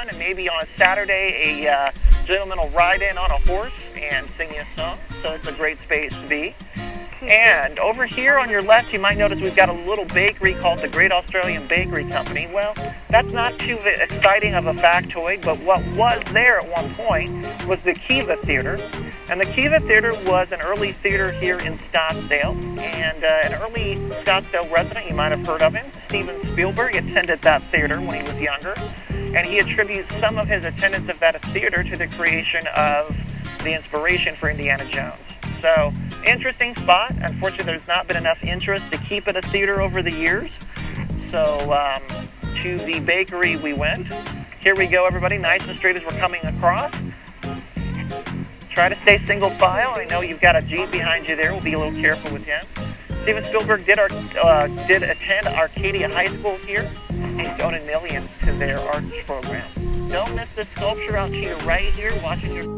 and maybe on a Saturday, a uh, gentleman will ride in on a horse and sing you a song. So it's a great space to be. And over here on your left, you might notice we've got a little bakery called the Great Australian Bakery Company. Well, that's not too exciting of a factoid, but what was there at one point was the Kiva Theater. And the Kiva Theater was an early theater here in Scottsdale. And uh, an early Scottsdale resident, you might have heard of him, Steven Spielberg, attended that theater when he was younger. And he attributes some of his attendance of that theater to the creation of the inspiration for Indiana Jones. So, interesting spot. Unfortunately, there's not been enough interest to keep it a theater over the years. So, um, to the bakery we went. Here we go, everybody, nice and straight as we're coming across. Try to stay single file. I know you've got a Jeep behind you there. We'll be a little careful with him. Steven Spielberg did, our, uh, did attend Arcadia High School here. Donated millions to their arts program. Don't miss the sculpture out to your right here, watching your...